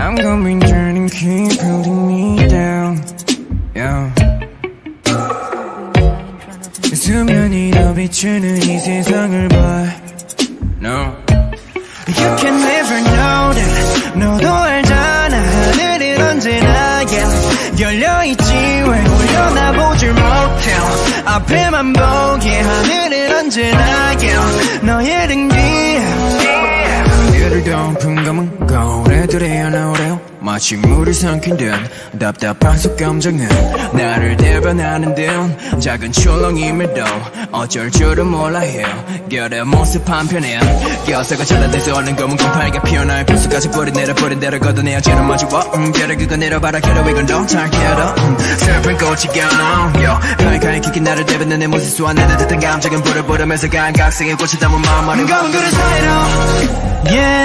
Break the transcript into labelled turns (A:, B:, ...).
A: You've been trying to keep holding me down yeah. 수면이 더 비추는 이 세상을 봐 No You can never know that 너도 알잖아 하늘은 언제나 yeah. 열려있지 왜 올려다보질 못해 앞에만 보게 하늘은 언제나 yeah. 너의 등 뒤에 예를 덮은 검은 거울 애들이 하나오래요. 마치 물이 삼킨 듯 답답한 속감정은 나를 대변하는 듯 작은 출렁임에도 어쩔 줄은 몰라 해요. 결의 모습 한편에 껴서가 잘라내서 얼른 검은 곰팡이가 피어나요 필수까지 뿌리 내려 뿌린 대로 걷어내어 쟤는 마주워. 음, 별을 그거 내려봐라. 괴로 이건 너잘 괴로 음, 슬픈 꽃이 겨눠 가이가이 키키 나를 대변해 내 모습 쏘아내는 듯한 감정은 불을 부르면서 감각성의 꽃이 담은 마음 어린 검은 사이로. Yeah